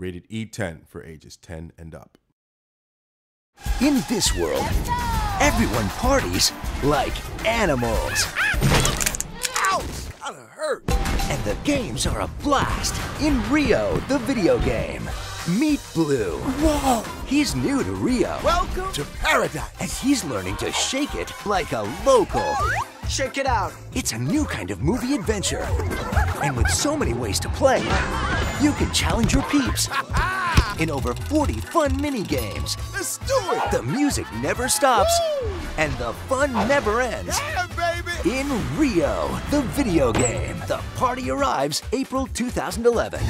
Rated E10 for ages 10 and up. In this world, everyone parties like animals. Ouch! That hurt. And the games are a blast. In Rio, the video game. Meet Blu. Whoa! He's new to Rio. Welcome to paradise. And he's learning to shake it like a local. Shake it out. It's a new kind of movie adventure. And with so many ways to play, you can challenge your peeps in over 40 fun mini games. Let's do it. The music never stops, and the fun never ends. Yeah, baby. In Rio, the video game. The party arrives April 2011.